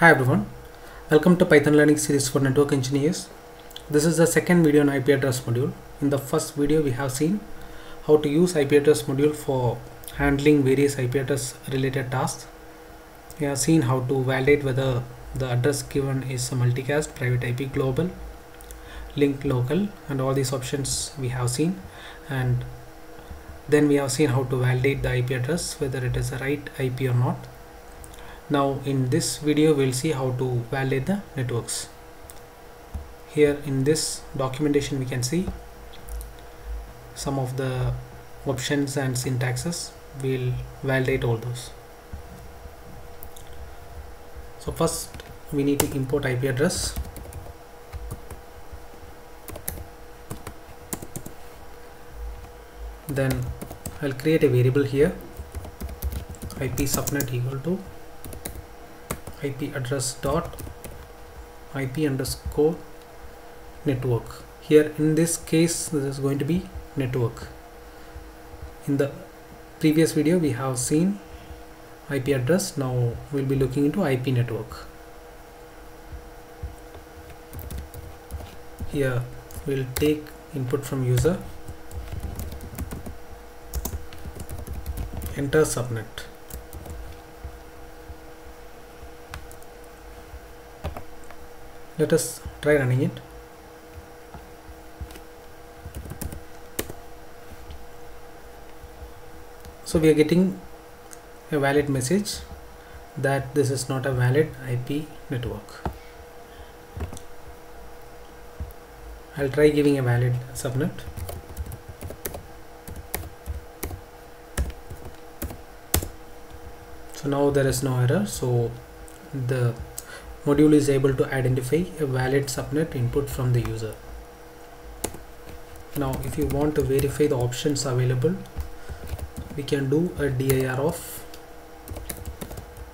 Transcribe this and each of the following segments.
Hi everyone, welcome to Python Learning Series for Network Engineers. This is the second video on IP address module. In the first video we have seen how to use IP address module for handling various IP address related tasks. We have seen how to validate whether the address given is a multicast, private IP global, link local and all these options we have seen and then we have seen how to validate the IP address whether it is a right IP or not now in this video we'll see how to validate the networks. Here in this documentation we can see some of the options and syntaxes. We'll validate all those. So first we need to import IP address. Then I'll create a variable here IP subnet equal to IP address dot IP underscore network. Here in this case this is going to be network. In the previous video we have seen IP address. Now we'll be looking into IP network. Here we'll take input from user. Enter subnet let us try running it. So we are getting a valid message that this is not a valid IP network. I'll try giving a valid subnet. So now there is no error. So the module is able to identify a valid subnet input from the user. Now if you want to verify the options available we can do a dir of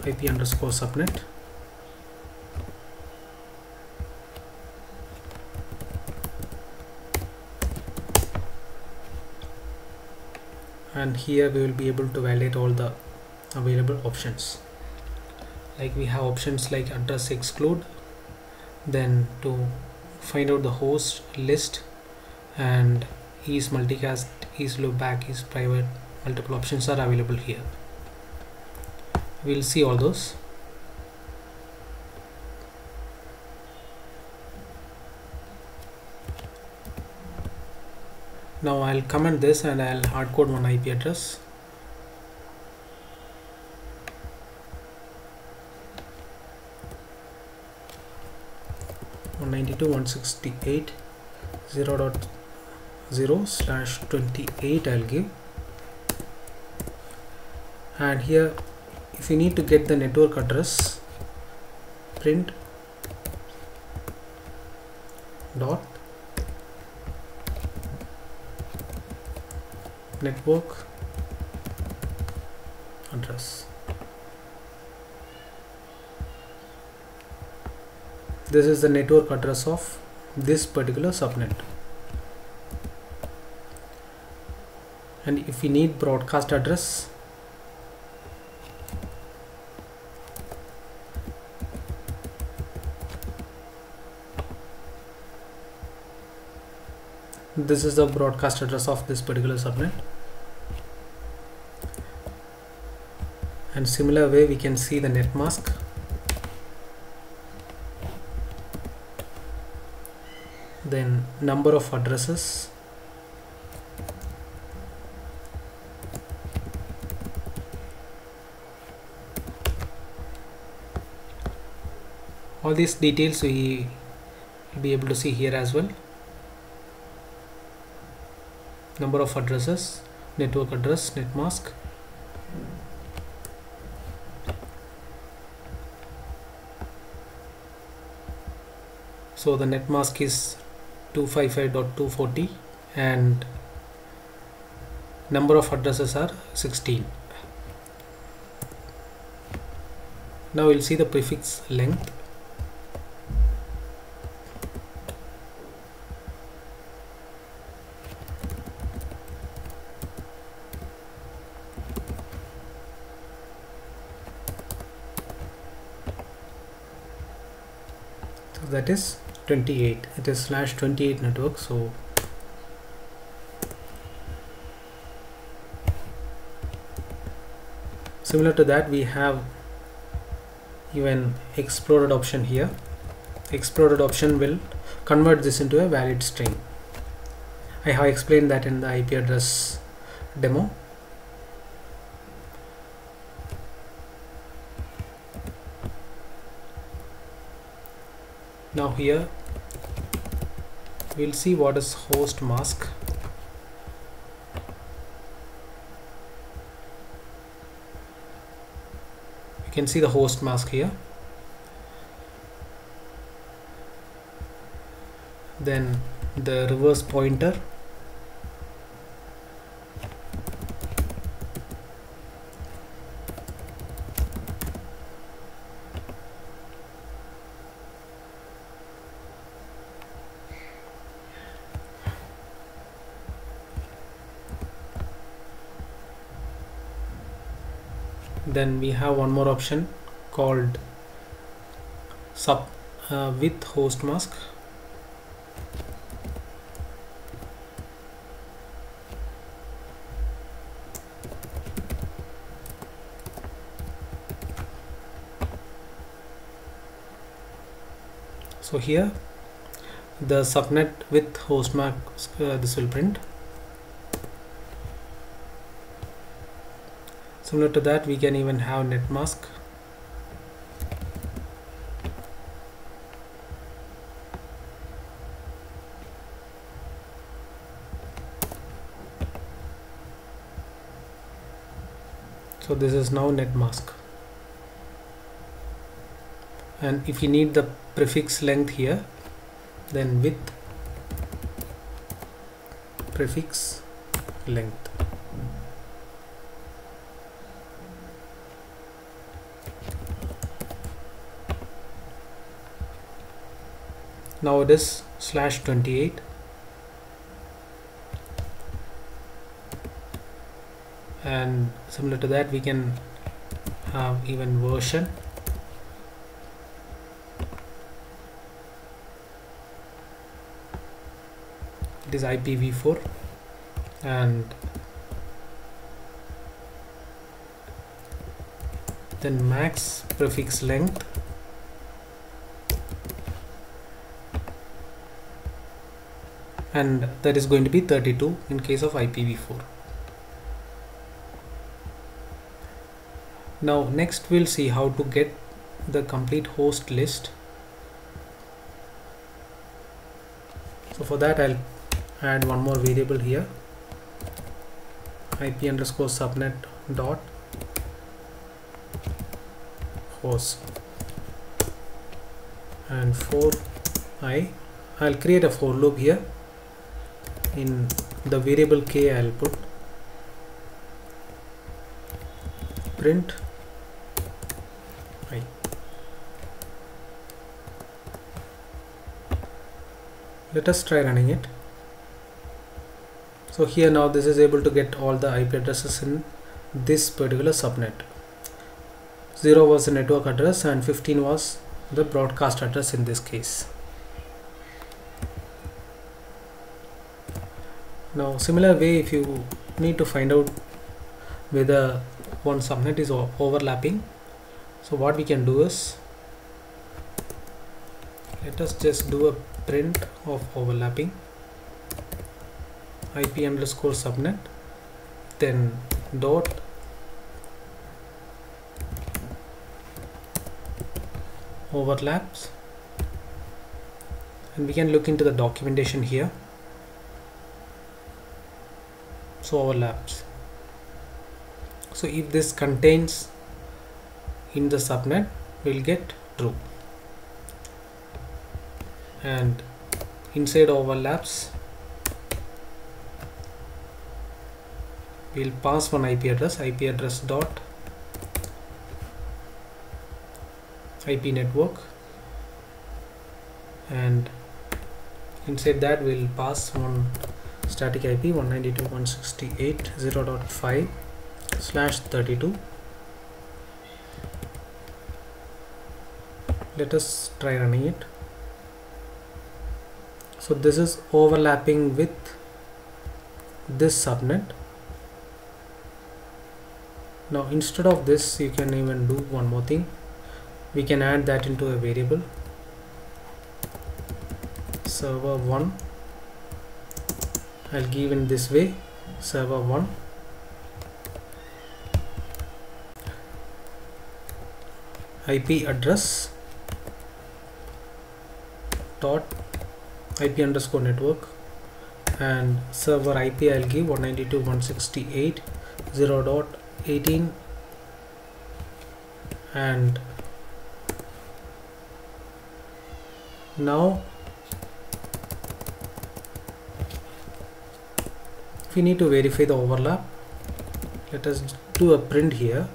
ip underscore subnet. And here we will be able to validate all the available options like we have options like address exclude then to find out the host list and is multicast is loopback is private multiple options are available here. We'll see all those. Now I'll comment this and I'll hardcode one IP address one ninety two one sixty eight zero dot zero slash twenty eight I'll give. And here if you need to get the network address print dot network address this is the network address of this particular subnet. And if we need broadcast address this is the broadcast address of this particular subnet. And similar way we can see the net mask then number of addresses? All these details we be able to see here as well. Number of addresses network address net mask. So the net mask is 255.240 and number of addresses are 16 now we'll see the prefix length. So that is 28 it is slash 28 network so similar to that we have even exploded option here. Exploded option will convert this into a valid string. I have explained that in the IP address demo now here we'll see what is host mask. You can see the host mask here. Then the reverse pointer then we have one more option called sub uh, with host mask. So here the subnet with host mask uh, this will print similar to that we can even have net mask. So this is now net mask. And if you need the prefix length here then with prefix length now it is slash 28 and similar to that we can have even version. It is IPv4 and then max prefix length and that is going to be 32 in case of IPv4 now next we'll see how to get the complete host list. So for that I'll add one more variable here. Ip underscore subnet dot host. And for i I'll create a for loop here in the variable k I'll put print. I let us try running it. So here now this is able to get all the IP addresses in this particular subnet. 0 was the network address and 15 was the broadcast address in this case now similar way if you need to find out whether one subnet is overlapping so what we can do is let us just do a print of overlapping ip underscore subnet then dot overlaps and we can look into the documentation here so overlaps. So if this contains in the subnet we'll get true. And inside overlaps we'll pass one IP address IP address dot IP network. And inside that we'll pass one static IP 192.168.0.5 slash 32 let us try running it. So this is overlapping with this subnet. Now instead of this you can even do one more thing. We can add that into a variable. Server 1 I'll give in this way. Server 1 IP address. Dot IP underscore network. And server IP I'll give 192.168.0.18 and now we need to verify the overlap. Let us do a print here.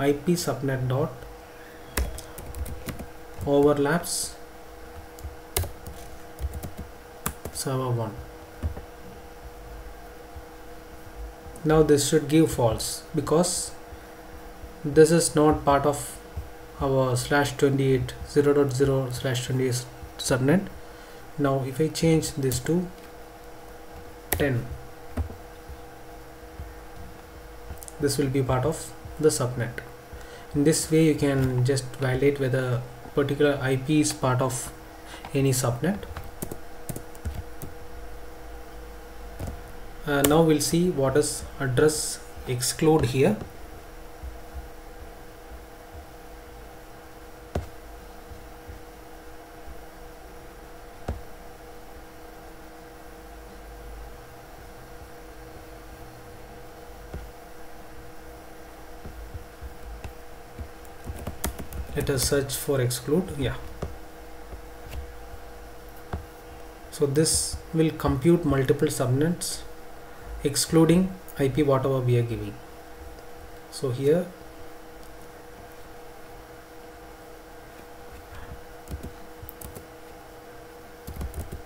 IP subnet dot overlaps server 1 now this should give false because this is not part of our slash 28 0.0 slash 28 subnet. Now if I change this to 10 this will be part of the subnet. In this way you can just validate whether particular IP is part of any subnet. Uh, now we'll see what is address exclude here let us search for exclude yeah. So this will compute multiple subnets excluding IP whatever we are giving. So here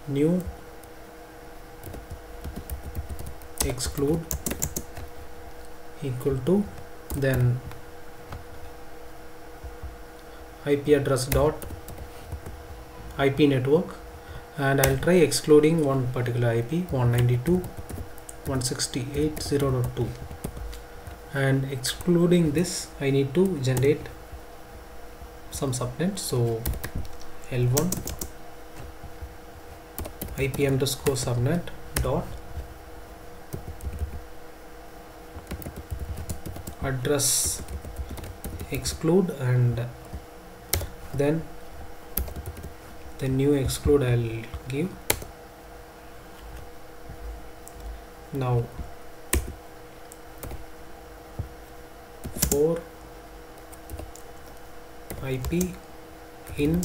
new exclude equal to then IP address dot IP network and I'll try excluding one particular IP 192.168.0.2 and excluding this I need to generate some subnet. So L1 IP underscore subnet dot address exclude and then the new exclude I'll give. Now for IP in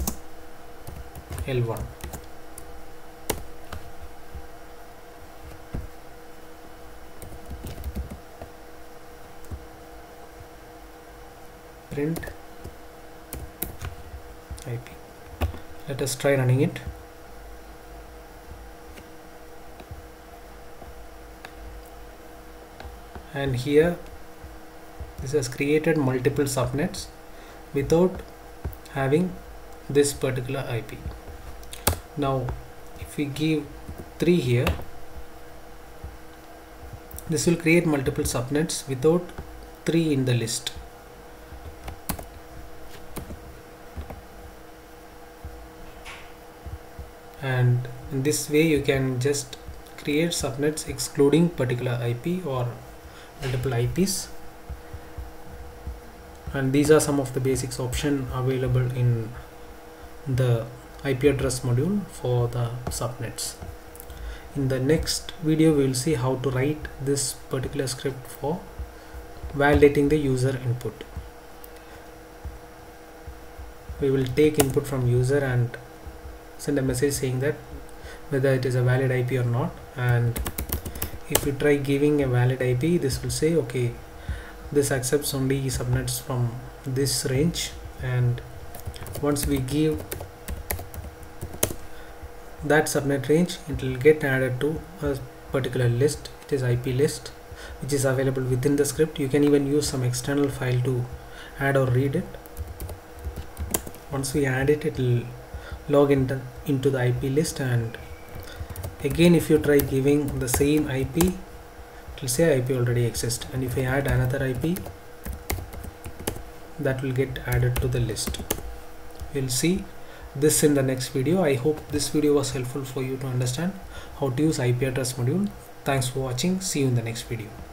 L1 print IP let us try running it. And here this has created multiple subnets without having this particular IP now if we give 3 here this will create multiple subnets without 3 in the list and in this way you can just create subnets excluding particular IP or multiple IPs and these are some of the basics option available in the IP address module for the subnets. In the next video we will see how to write this particular script for validating the user input. We will take input from user and send a message saying that whether it is a valid IP or not. And if you try giving a valid IP this will say okay this accepts only subnets from this range. And once we give that subnet range it will get added to a particular list. It is IP list which is available within the script. You can even use some external file to add or read it. Once we add it it will log into, into the IP list and again if you try giving the same IP it will say IP already exists and if I add another IP that will get added to the list. We'll see this in the next video. I hope this video was helpful for you to understand how to use ip address module. Thanks for watching. See you in the next video